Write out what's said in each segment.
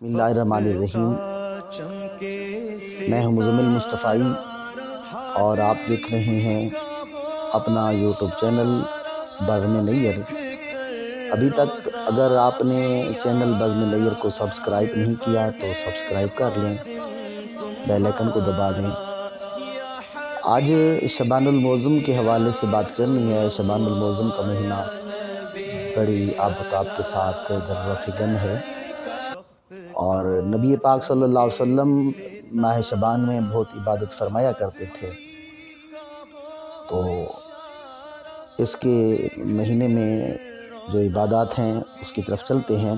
रहीम मैं हूँ मुजमिल मुस्तफ़ाई और आप देख रहे हैं अपना यूट्यूब चैनल बज़म नैयर। अभी तक अगर आपने चैनल बज़म नैयर को सब्सक्राइब नहीं किया तो सब्सक्राइब कर लें, बेल आइकन को दबा दें। आज शबानुलमोज़म के हवाले से बात करनी है। शबानुलमोज़म का महीना बड़ी आबताब के साथ जलवा फिगन है। और नबी पाक सल्लल्लाहु अलैहि वसल्लम माह शबान में बहुत इबादत फरमाया करते थे। तो इसके महीने में जो इबादत हैं, उसकी तरफ़ चलते हैं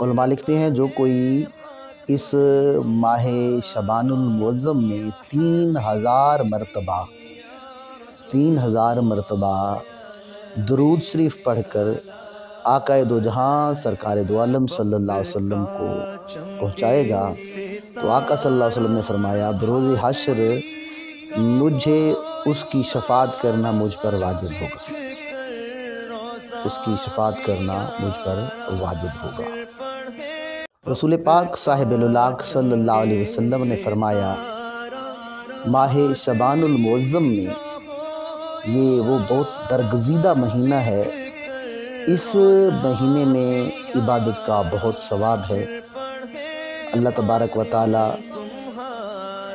उलमा लिखते हैं जो कोई इस माह शबानमज़म में तीन हज़ार मरतबा, तीन हज़ार मरतबा दरूद शरीफ पढ़कर आकाए दो जहाँ सरकार दो आलम को पहुँचाएगा। तो आका अलैहि वसल्लम ने फरमाया बरोज़ हशर, मुझे उसकी शफात करना मुझ पर वाजिब होगा। उसकी शफात करना मुझ पर वाजिब होगा। रसूल पाक साहिब सल्लल्लाहु अलैहि वसल्लम ने फरमाया, माह शबानुलमोज़म में ये वो बहुत दरगजीदा महीना है इस महीने में इबादत का बहुत सवाब है। अल्लाह तबारक व ताली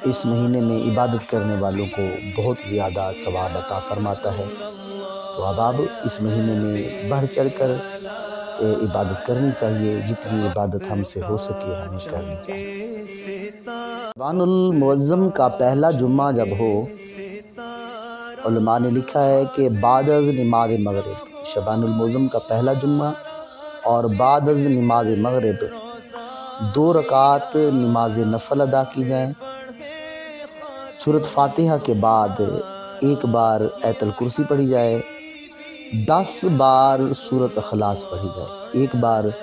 इस महीने में इबादत करने वालों को बहुत ज़्यादा सवाब अता फरमाता है। तो अब आप इस महीने में बढ़ चढ़ कर इबादत करनी चाहिए, जितनी इबादत हमसे हो सके हमें करनी चाहिए। बानुलमज़म का पहला जुम्मा जब हो ने लिखा है कि बाद नमाज़ मगरब शबानमज़म का पहला जुम्मा और बाद नमाज़ मगरब दो रकात नमाज़ नफल अदा की जाए। सूरत फातिहा के बाद एक बार ऐतल कुर्सी पढ़ी जाए, दस बार सूरत अखलास पढ़ी जाए। एक बार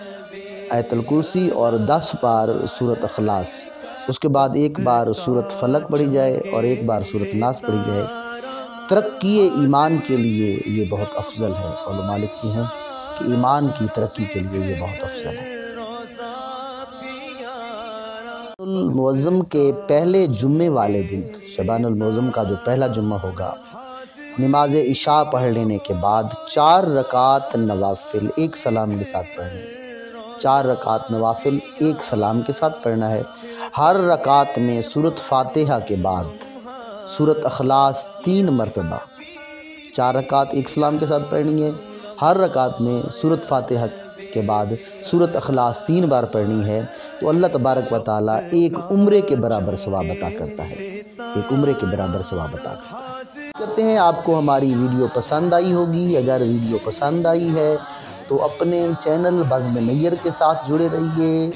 ऐतल कुर्सी और दस बार सूरत अखलास। उसके बाद एक बार सूरत फलक पढ़ी जाए और एक बार सूरत नास पढ़ी जाए। तरक्की ईमान के लिए ये बहुत अफजल है। और लिखते हैं कि ईमान की तरक्की के लिए ये बहुत अफजल है। मुज़म के पहले जुम्मे वाले दिन शबानमज़म का जो पहला जुम्मा होगा, नमाज़ इशा पढ़ लेने के बाद चार रकात नवाफिल एक सलाम के साथ पढ़ने चार रकात नवाफिल एक सलाम के साथ पढ़ना है। हर रकात में सूरत फातिहा के बाद सूरत अखलास तीन मरतबा। चार रकात एक सलाम के साथ पढ़नी है। हर रकात में सूरत फातह के बाद सूरत अखलास तीन बार पढ़नी है। तो अल्लाह तबारक व ताली एक उम्र के बराबर सवाब अता करता है। एक उम्र के बराबर सवाब अता करता है। करते हैं, आपको हमारी वीडियो पसंद आई होगी। अगर वीडियो पसंद आई है तो अपने चैनल बज़म नैयर के साथ जुड़े रहिए।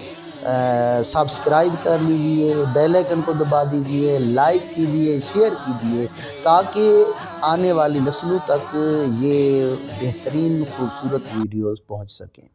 सब्सक्राइब कर लीजिए बेल आइकन को दबा दीजिए लाइक कीजिए शेयर कीजिए, ताकि आने वाली नस्लों तक ये बेहतरीन, खूबसूरत वीडियोस पहुँच सकें।